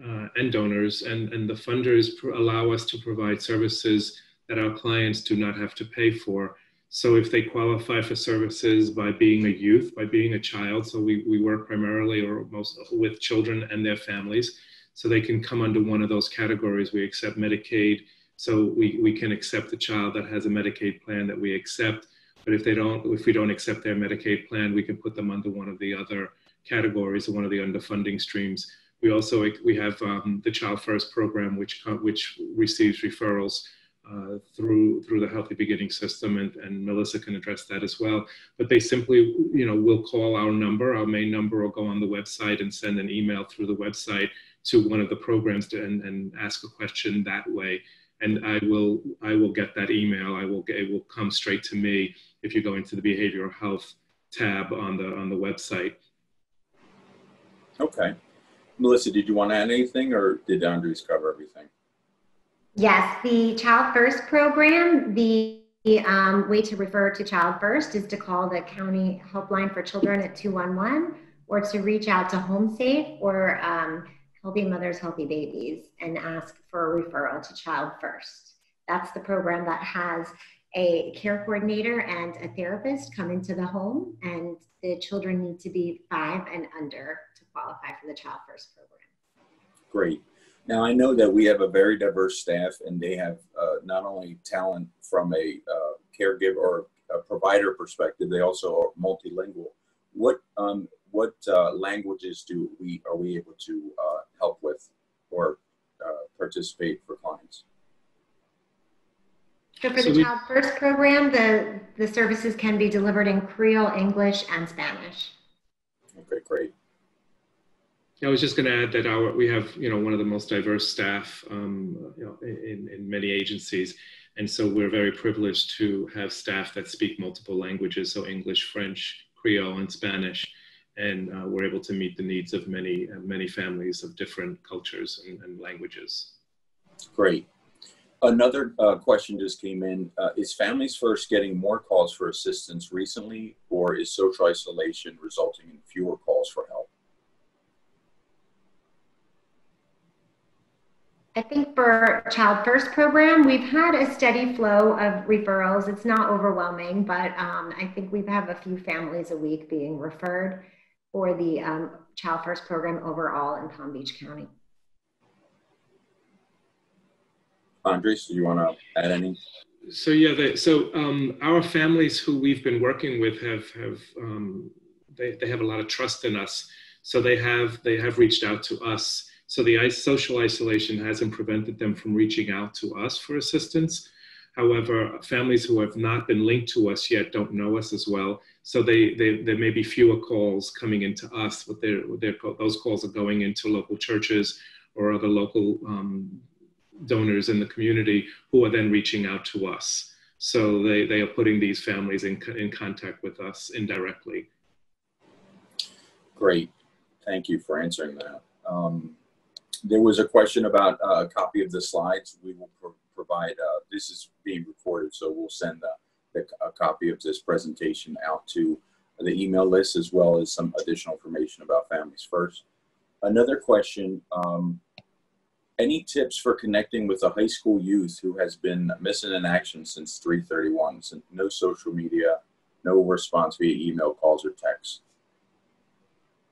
uh, and donors, and, and the funders allow us to provide services that our clients do not have to pay for. So if they qualify for services by being a youth, by being a child, so we, we work primarily or most with children and their families, so they can come under one of those categories. We accept Medicaid, so we, we can accept a child that has a Medicaid plan that we accept but if they don't, if we don't accept their Medicaid plan, we can put them under one of the other categories or one of the underfunding streams. We also we have um, the Child First program, which which receives referrals uh, through through the Healthy Beginning system, and, and Melissa can address that as well. But they simply, you know, will call our number, our main number, or go on the website and send an email through the website to one of the programs to, and, and ask a question that way. And I will I will get that email. I will get, it will come straight to me, if you go into the behavioral health tab on the on the website. Okay. Melissa, did you want to add anything or did Andres cover everything? Yes, the Child First program, the um, way to refer to Child First is to call the county helpline for children at 211 or to reach out to Home Safe or um, Healthy Mothers, Healthy Babies and ask for a referral to Child First. That's the program that has a care coordinator and a therapist come into the home, and the children need to be five and under to qualify for the Child First program. Great. Now, I know that we have a very diverse staff, and they have uh, not only talent from a uh, caregiver or a provider perspective, they also are multilingual. What um, what uh, languages do we are we able to uh, help with or uh, participate for clients? So for so the we, Child First program, the, the services can be delivered in Creole, English, and Spanish. Okay, great. I was just going to add that our we have you know one of the most diverse staff um, you know, in, in many agencies, and so we're very privileged to have staff that speak multiple languages, so English, French, Creole, and Spanish, and uh, we're able to meet the needs of many uh, many families of different cultures and, and languages. Great. Another uh, question just came in. Uh, is Families First getting more calls for assistance recently, or is social isolation resulting in fewer calls for help? I think for Child First program, we've had a steady flow of referrals. It's not overwhelming, but um, I think we have a few families a week being referred for the um, Child First program overall in Palm Beach County. Andres, do you want to add any? So yeah, they, so um, our families who we've been working with have have um, they, they have a lot of trust in us. So they have they have reached out to us. So the social isolation hasn't prevented them from reaching out to us for assistance. However, families who have not been linked to us yet don't know us as well. So they, they, there may be fewer calls coming into us, but they're, they're, those calls are going into local churches or other local um, donors in the community who are then reaching out to us. So they, they are putting these families in, in contact with us indirectly. Great. Thank you for answering that. Um, there was a question about uh, a copy of the slides. We will pro provide, uh, this is being recorded, so we'll send a, a, copy of this presentation out to the email list as well as some additional information about Families First. Another question, um, any tips for connecting with a high school youth who has been missing in action since 331, since no social media, no response via email, calls, or text?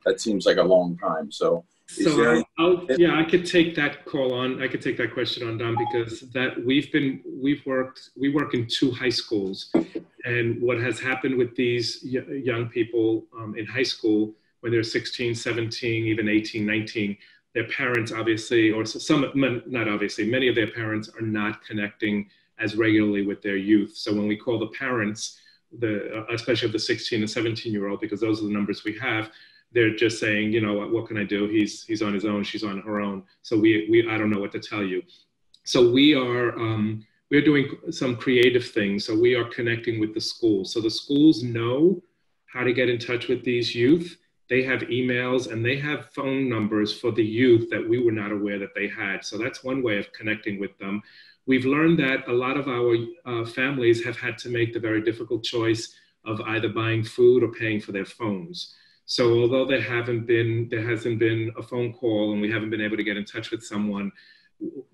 That seems like a long time. So, so I'll, yeah, I could take that call on. I could take that question on, Don, because that we've been we've worked we work in two high schools, and what has happened with these young people um, in high school when they're 16, 17, even 18, 19 their parents obviously, or some, not obviously, many of their parents are not connecting as regularly with their youth. So when we call the parents, the, uh, especially of the 16 and 17 year old, because those are the numbers we have, they're just saying, you know, what, what can I do? He's, he's on his own, she's on her own. So we, we, I don't know what to tell you. So we are, um, we're doing some creative things. So we are connecting with the schools. So the schools know how to get in touch with these youth they have emails and they have phone numbers for the youth that we were not aware that they had. So that's one way of connecting with them. We've learned that a lot of our uh, families have had to make the very difficult choice of either buying food or paying for their phones. So although there haven't been, there hasn't been a phone call and we haven't been able to get in touch with someone,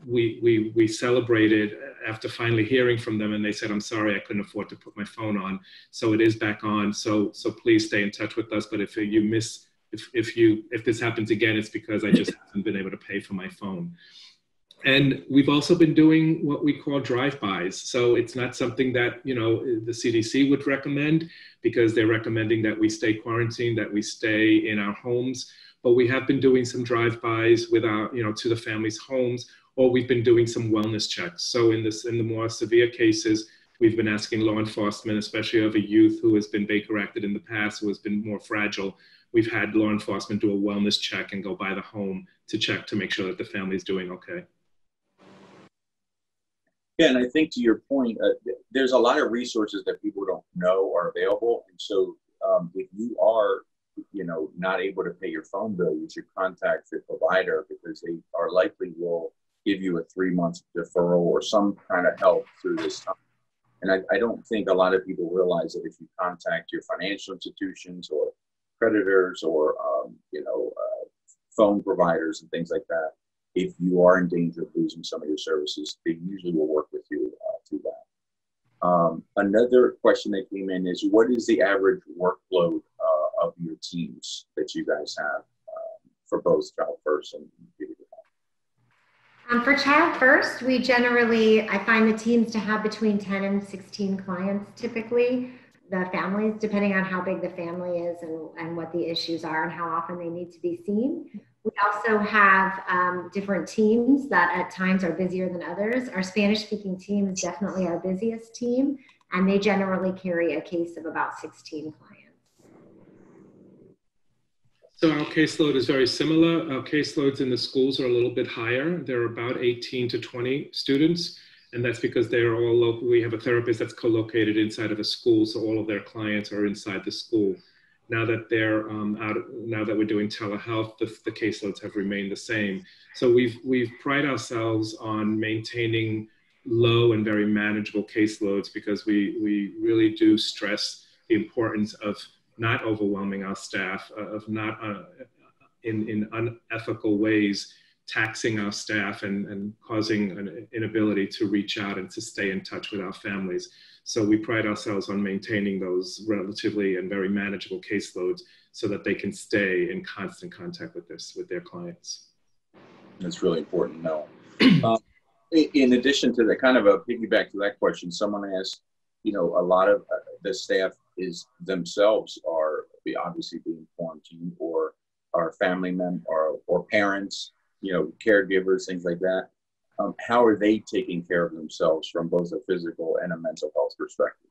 we, we, we celebrated after finally hearing from them and they said, I'm sorry, I couldn't afford to put my phone on. So it is back on. So, so please stay in touch with us. But if you miss, if, if you, if this happens again, it's because I just haven't been able to pay for my phone. And we've also been doing what we call drive-bys. So it's not something that, you know, the CDC would recommend because they're recommending that we stay quarantined, that we stay in our homes but we have been doing some drive-bys with our, you know, to the families' homes, or we've been doing some wellness checks. So in this, in the more severe cases, we've been asking law enforcement, especially of a youth who has been Baker acted in the past, who has been more fragile. We've had law enforcement do a wellness check and go by the home to check to make sure that the family is doing okay. Yeah, and I think to your point, uh, there's a lot of resources that people don't know are available. And so um, if you are you know, not able to pay your phone bill, you should contact your provider because they are likely will give you a three month deferral or some kind of help through this time. And I, I don't think a lot of people realize that if you contact your financial institutions or creditors or, um, you know, uh, phone providers and things like that, if you are in danger of losing some of your services, they usually will work with you uh, through that. Um, another question that came in is what is the average workload of your teams that you guys have um, for both Child First and um, for Child First, we generally, I find the teams to have between 10 and 16 clients typically. The families, depending on how big the family is and, and what the issues are and how often they need to be seen. We also have um, different teams that at times are busier than others. Our Spanish speaking team is definitely our busiest team, and they generally carry a case of about 16 clients. So our caseload is very similar. Our caseloads in the schools are a little bit higher. They're about 18 to 20 students, and that's because they're all local. We have a therapist that's co-located inside of a school, so all of their clients are inside the school. Now that they're um, out, now that we're doing telehealth, the, the caseloads have remained the same. So we've we've pride ourselves on maintaining low and very manageable caseloads because we we really do stress the importance of not overwhelming our staff, uh, of not uh, in, in unethical ways taxing our staff and, and causing an inability to reach out and to stay in touch with our families. So we pride ourselves on maintaining those relatively and very manageable caseloads so that they can stay in constant contact with this with their clients. That's really important. No. um, in addition to that, kind of a piggyback to that question, someone asked, you know, a lot of uh, the staff is themselves are obviously being quarantined or are family members or, or parents, you know, caregivers, things like that. Um, how are they taking care of themselves from both a physical and a mental health perspective?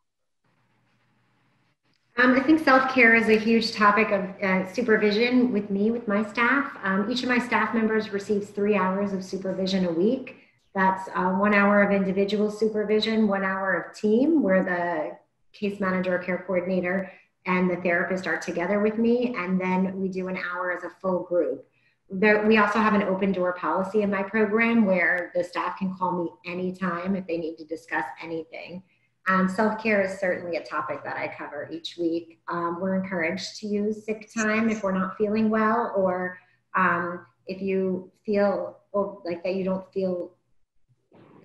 Um, I think self care is a huge topic of uh, supervision with me, with my staff. Um, each of my staff members receives three hours of supervision a week. That's uh, one hour of individual supervision, one hour of team, where the case manager care coordinator and the therapist are together with me. And then we do an hour as a full group. There, we also have an open door policy in my program where the staff can call me anytime if they need to discuss anything. Um, Self care is certainly a topic that I cover each week. Um, we're encouraged to use sick time if we're not feeling well, or um, if you feel like that you don't feel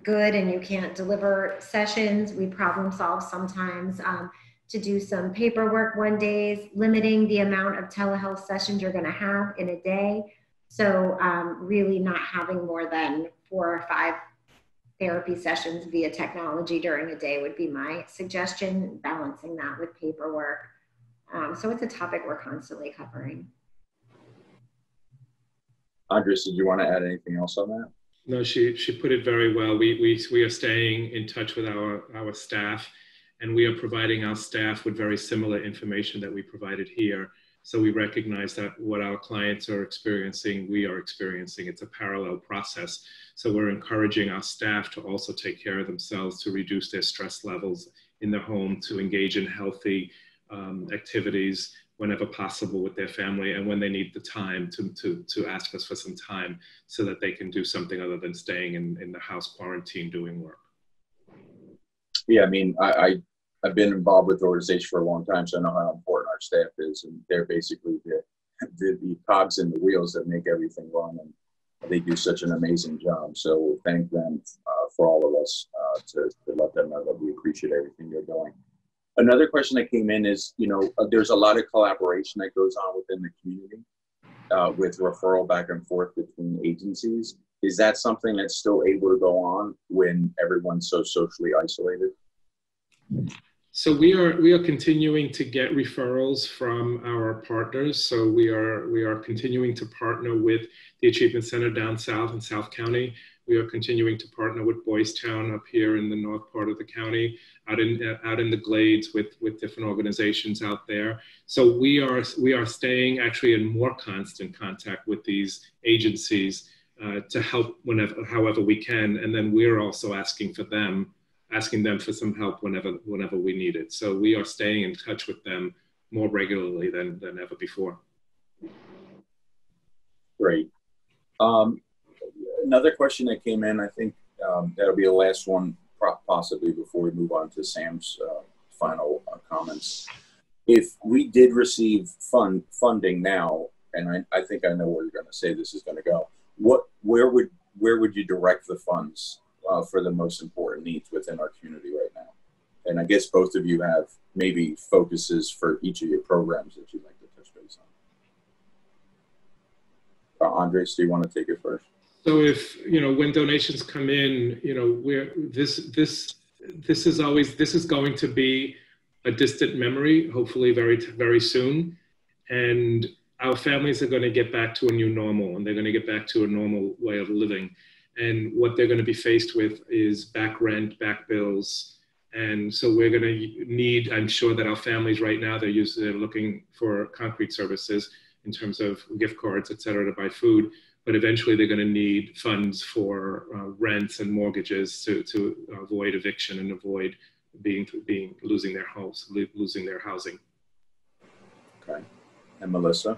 good and you can't deliver sessions. We problem solve sometimes um, to do some paperwork one days, limiting the amount of telehealth sessions you're going to have in a day. So, um, really, not having more than four or five therapy sessions via technology during a day would be my suggestion, balancing that with paperwork. Um, so it's a topic we're constantly covering. Andres, did you want to add anything else on that? No, she, she put it very well. We, we, we are staying in touch with our, our staff and we are providing our staff with very similar information that we provided here. So we recognize that what our clients are experiencing, we are experiencing. It's a parallel process. So we're encouraging our staff to also take care of themselves, to reduce their stress levels in their home, to engage in healthy um, activities whenever possible with their family and when they need the time to, to, to ask us for some time so that they can do something other than staying in, in the house quarantine doing work. Yeah, I mean, I, I, I've been involved with the organization for a long time, so I know how important our staff is. And they're basically the, the, the cogs in the wheels that make everything run. And they do such an amazing job. So we thank them uh, for all of us uh, to, to, let them know that we appreciate everything they're doing. Another question that came in is, you know, uh, there's a lot of collaboration that goes on within the community uh, with referral back and forth between agencies. Is that something that's still able to go on when everyone's so socially isolated? So we are we are continuing to get referrals from our partners. So we are we are continuing to partner with the Achievement Center down south in South County. We are continuing to partner with Boys Town up here in the north part of the county, out in uh, out in the glades with with different organizations out there. So we are we are staying actually in more constant contact with these agencies uh, to help whenever however we can, and then we're also asking for them asking them for some help whenever whenever we need it. So we are staying in touch with them more regularly than than ever before. Great. Um, another question that came in, I think um, that'll be the last one, possibly before we move on to Sam's uh, final uh, comments. If we did receive fund funding now, and I, I think I know where you're going to say this is going to go. What, where would, where would you direct the funds uh, for the most important needs within our community right now. And I guess both of you have maybe focuses for each of your programs that you'd like to touch base on. Uh, Andres, do you want to take it first? So if you know when donations come in, you know where this this this is always this is going to be a distant memory. Hopefully, very very soon, and our families are going to get back to a new normal, and they're going to get back to a normal way of living and what they're going to be faced with is back rent, back bills. And so we're going to need, I'm sure that our families right now, they're, used, they're looking for concrete services in terms of gift cards, et cetera, to buy food. But eventually they're going to need funds for uh, rents and mortgages to, to avoid eviction and avoid being, being losing their house, losing their housing. Okay. And Melissa?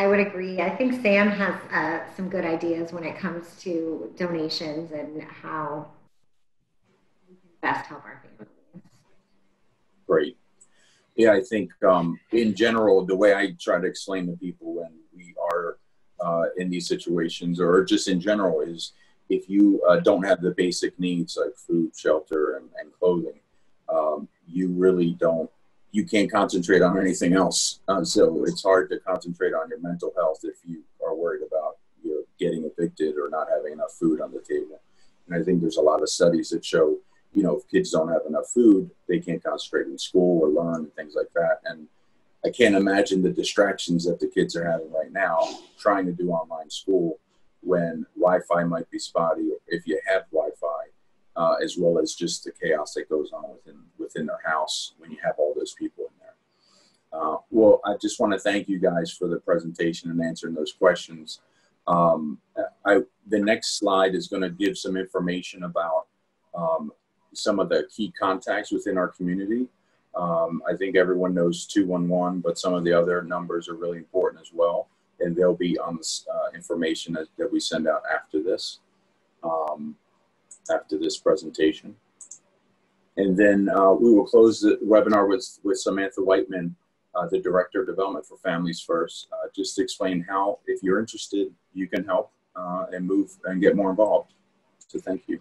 I would agree. I think Sam has uh, some good ideas when it comes to donations and how we can best help our families. Great. Yeah, I think um, in general, the way I try to explain to people when we are uh, in these situations, or just in general, is if you uh, don't have the basic needs like food, shelter, and, and clothing, um, you really don't you can't concentrate on anything else. Uh, so it's hard to concentrate on your mental health if you are worried about you know, getting evicted or not having enough food on the table. And I think there's a lot of studies that show, you know, if kids don't have enough food, they can't concentrate in school or learn and things like that. And I can't imagine the distractions that the kids are having right now, trying to do online school when Wi-Fi might be spotty, if you have Wi-Fi, uh, as well as just the chaos that goes on within within their house when you have all those people in there. Uh, well, I just want to thank you guys for the presentation and answering those questions. Um, I, the next slide is going to give some information about um, some of the key contacts within our community. Um, I think everyone knows 211, but some of the other numbers are really important as well. And they'll be on the uh, information that, that, we send out after this, um, after this presentation. And then uh, we will close the webinar with, with Samantha Whiteman, uh, the Director of Development for Families First, uh, just to explain how, if you're interested, you can help uh, and move and get more involved. So thank you.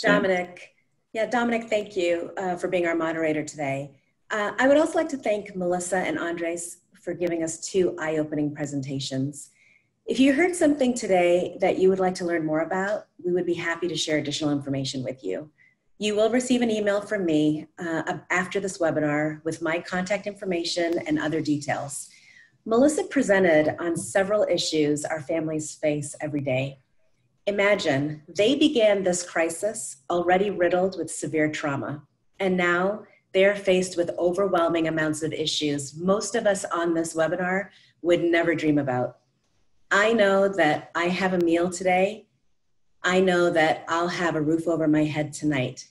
Dominic, yeah, Dominic, thank you uh, for being our moderator today. Uh, I would also like to thank Melissa and Andres for giving us two eye-opening presentations. If you heard something today that you would like to learn more about, we would be happy to share additional information with you. You will receive an email from me uh, after this webinar with my contact information and other details. Melissa presented on several issues our families face every day. Imagine they began this crisis already riddled with severe trauma, and now they're faced with overwhelming amounts of issues most of us on this webinar would never dream about. I know that I have a meal today. I know that I'll have a roof over my head tonight.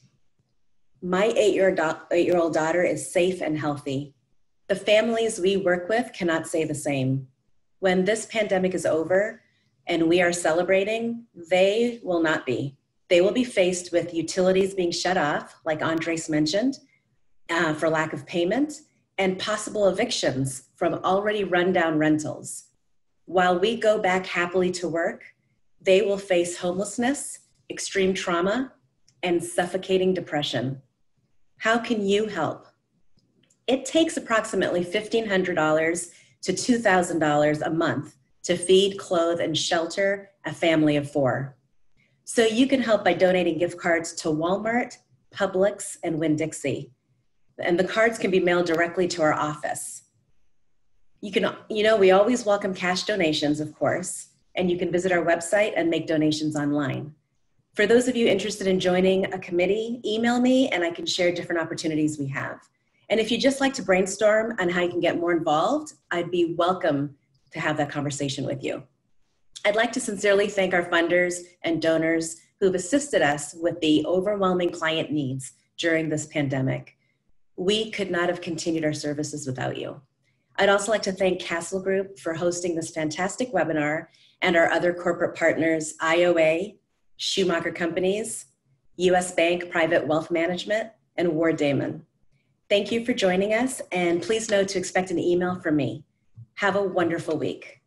My eight-year-old daughter is safe and healthy. The families we work with cannot say the same. When this pandemic is over and we are celebrating, they will not be. They will be faced with utilities being shut off, like Andres mentioned, uh, for lack of payment, and possible evictions from already rundown rentals. While we go back happily to work, they will face homelessness, extreme trauma, and suffocating depression. How can you help? It takes approximately $1,500 to $2,000 a month to feed, clothe, and shelter a family of four. So you can help by donating gift cards to Walmart, Publix, and Winn-Dixie and the cards can be mailed directly to our office. You can, you know, we always welcome cash donations, of course, and you can visit our website and make donations online. For those of you interested in joining a committee, email me and I can share different opportunities we have. And if you just like to brainstorm on how you can get more involved, I'd be welcome to have that conversation with you. I'd like to sincerely thank our funders and donors who've assisted us with the overwhelming client needs during this pandemic we could not have continued our services without you. I'd also like to thank Castle Group for hosting this fantastic webinar and our other corporate partners, IOA, Schumacher Companies, US Bank Private Wealth Management, and Ward Damon. Thank you for joining us, and please know to expect an email from me. Have a wonderful week.